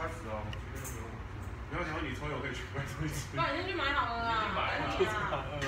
开始啊，我今天没有。没有你抽油可以去买东西吃。不已你先去买好了啦。已经买了